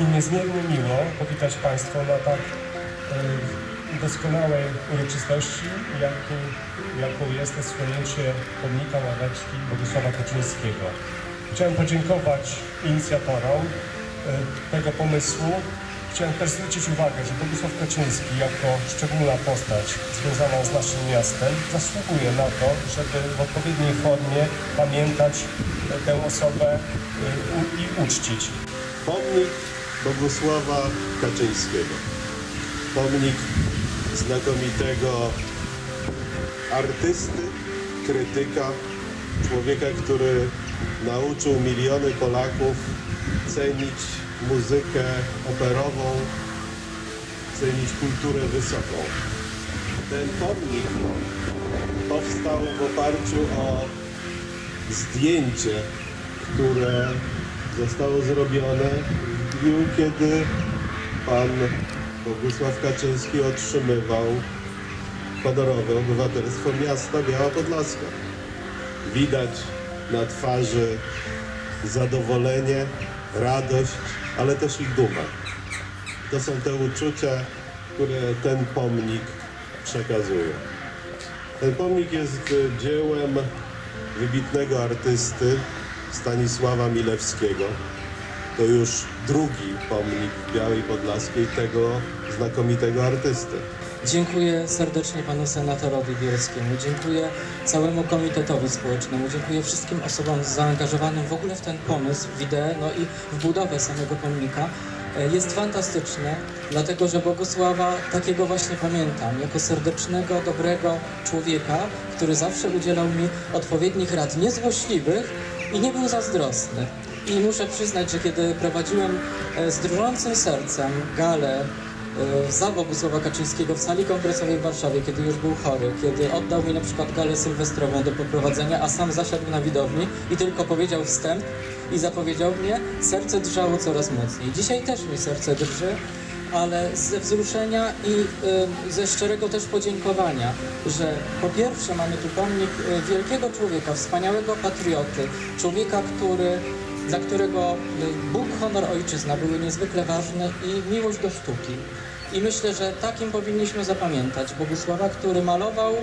Mi niezmiernie miło powitać Państwa na tak e, doskonałej uroczystości, jaką, jaką jest osłonięcie pomnika ławeczki Bogusława Kaczyńskiego. Chciałem podziękować inicjatorom e, tego pomysłu. Chciałem też zwrócić uwagę, że Bogusław Kaczyński jako szczególna postać związana z naszym miastem zasługuje na to, żeby w odpowiedniej formie pamiętać e, tę osobę i uczcić. Pomnik Bogusława Kaczyńskiego. Pomnik znakomitego artysty, krytyka, człowieka, który nauczył miliony Polaków cenić muzykę operową, cenić kulturę wysoką. Ten pomnik powstał w oparciu o zdjęcie, które zostało zrobione dniu, kiedy pan Bogusław Kaczyński otrzymywał honorowe obywatelstwo miasta Biała Podlaska. Widać na twarzy zadowolenie, radość, ale też i dumę. To są te uczucia, które ten pomnik przekazuje. Ten pomnik jest dziełem wybitnego artysty Stanisława Milewskiego. To już drugi pomnik w Białej Podlaskiej tego znakomitego artysty. Dziękuję serdecznie panu senatorowi Bielskiemu, dziękuję całemu komitetowi społecznemu, dziękuję wszystkim osobom zaangażowanym w ogóle w ten pomysł, w ideę, no i w budowę samego pomnika. E, Jest fantastyczne, dlatego że Bogusława takiego właśnie pamiętam, jako serdecznego, dobrego człowieka, który zawsze udzielał mi odpowiednich rad, niezłośliwych i nie był zazdrosny. I muszę przyznać, że kiedy prowadziłem e, z drżącym sercem galę e, za Bogusława Kaczyńskiego w sali kongresowej w Warszawie, kiedy już był chory, kiedy oddał mi na przykład galę sylwestrową do poprowadzenia, a sam zasiadł na widowni i tylko powiedział wstęp i zapowiedział mnie, serce drżało coraz mocniej. Dzisiaj też mi serce drży, ale ze wzruszenia i y, ze szczerego też podziękowania, że po pierwsze mamy tu pomnik wielkiego człowieka, wspaniałego patrioty, człowieka, który dla którego y, Bóg, honor, ojczyzna były niezwykle ważne i miłość do sztuki. I myślę, że takim powinniśmy zapamiętać Bogusława, który malował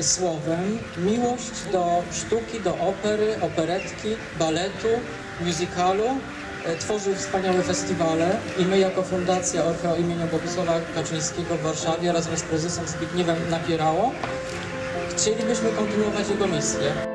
słowem miłość do sztuki, do opery, operetki, baletu, musicalu. E, Tworzył wspaniałe festiwale i my jako Fundacja Orfeo imienia Bogusława Kaczyńskiego w Warszawie razem z prezesem Zbigniewem Napierało chcielibyśmy kontynuować jego misję.